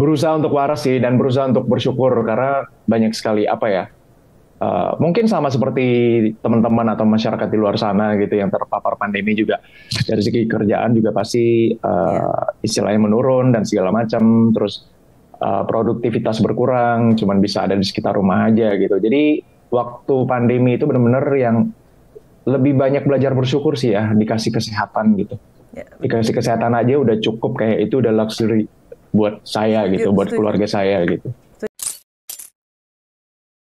berusaha untuk waras sih dan berusaha untuk bersyukur karena banyak sekali apa ya uh, mungkin sama seperti teman-teman atau masyarakat di luar sana gitu yang terpapar pandemi juga. Dari segi kerjaan juga pasti uh, istilahnya menurun dan segala macam. Terus uh, produktivitas berkurang cuman bisa ada di sekitar rumah aja gitu. Jadi waktu pandemi itu benar-benar yang lebih banyak belajar bersyukur sih ya dikasih kesehatan gitu. Ya. dikasih kesehatan aja udah cukup kayak itu udah luxury buat saya gitu, buat keluarga saya gitu.